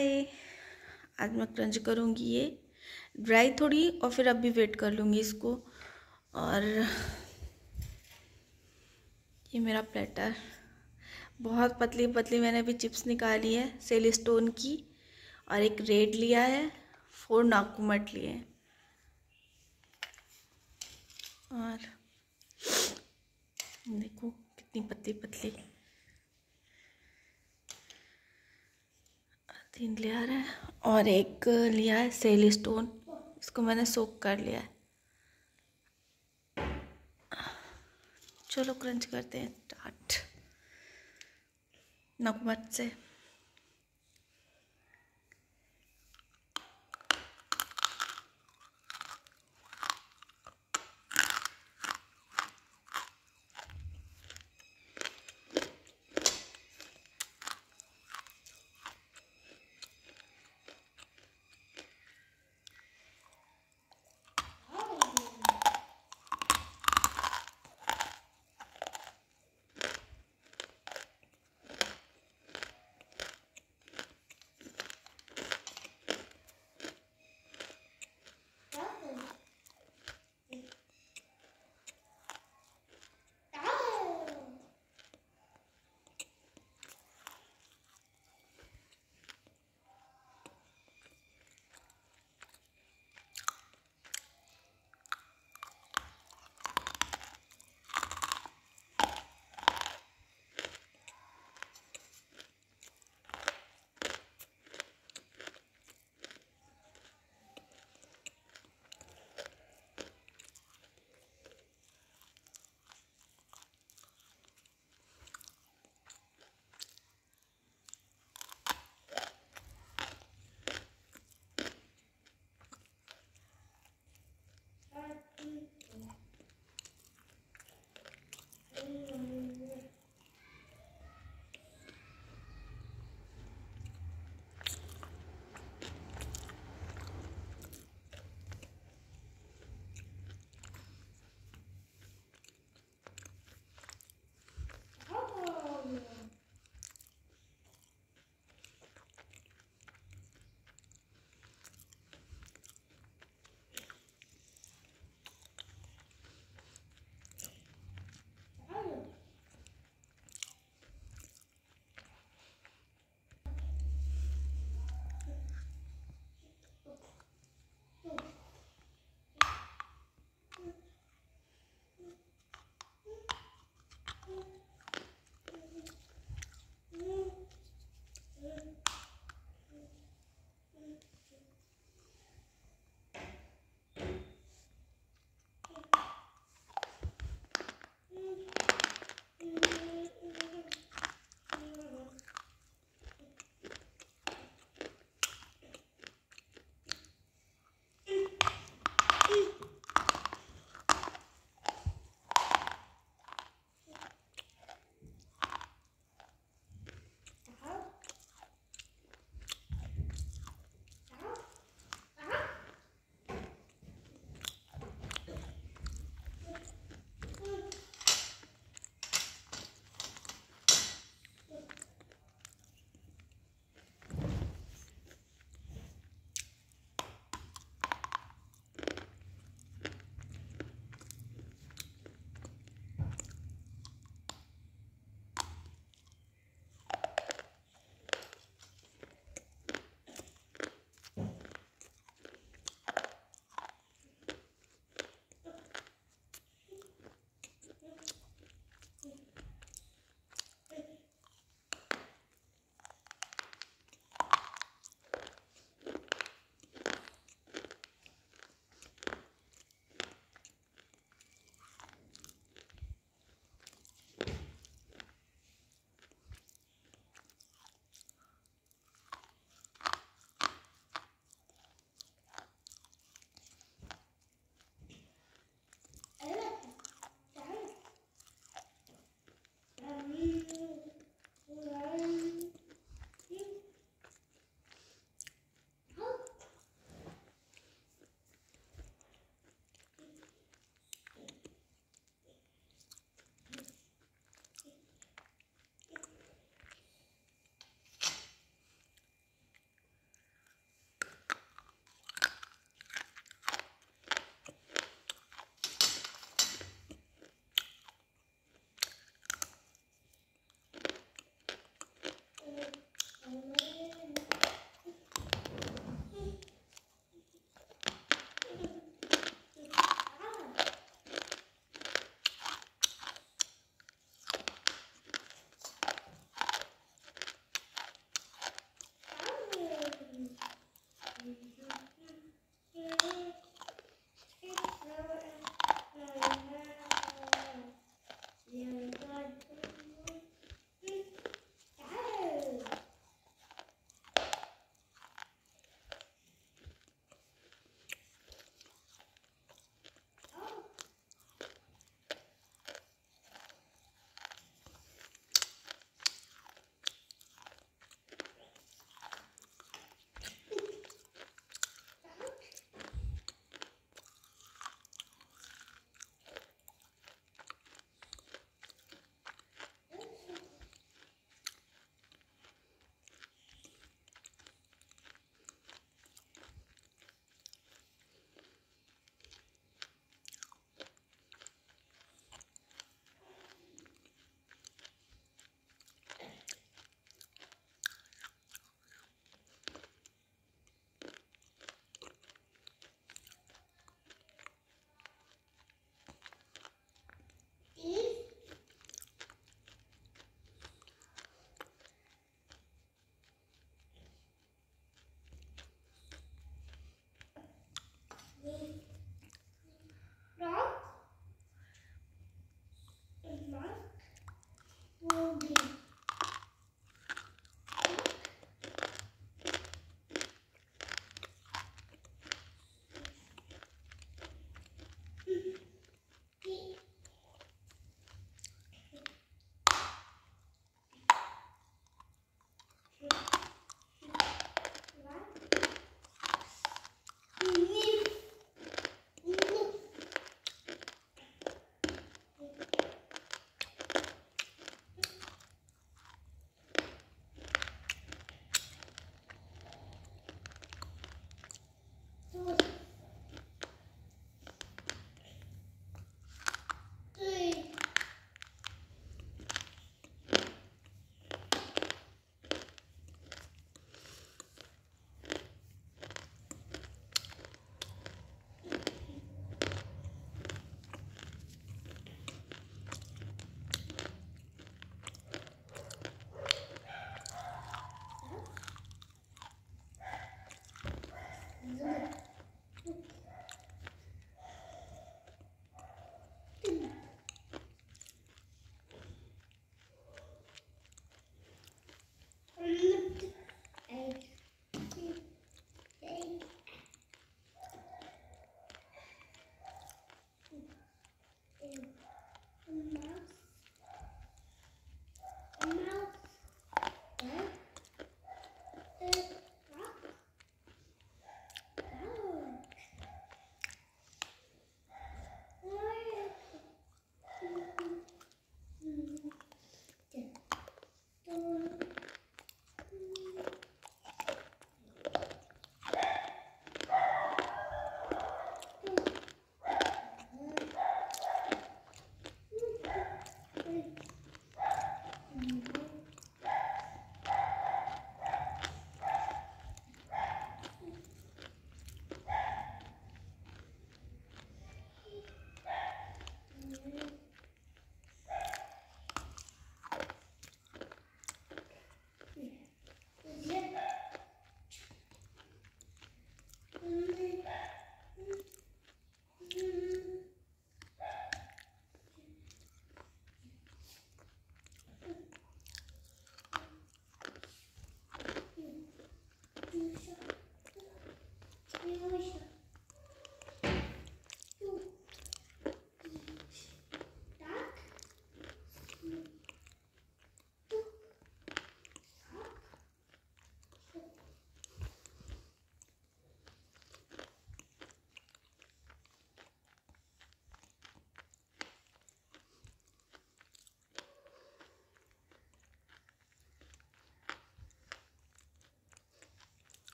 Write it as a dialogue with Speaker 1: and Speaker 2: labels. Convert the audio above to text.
Speaker 1: हाय आज मैं क्रंच करूँगी ये। ड्राई थोड़ी और फिर अभी वेट कर लूँगी इसको। और ये मेरा प्लेटर बहुत पतली पतली मैंने अभी चिप्स निकाली है सेल स्टोन की। और एक रेड लिया है फोर नाकूमट लिए। और देखो कितनी पतली पतली। तीन लेयर है और एक लिया है सेल स्टोन। इसको मैंने सोक कर लिया है। चलो क्रंच करते हैं स्टार्ट। नकमत से।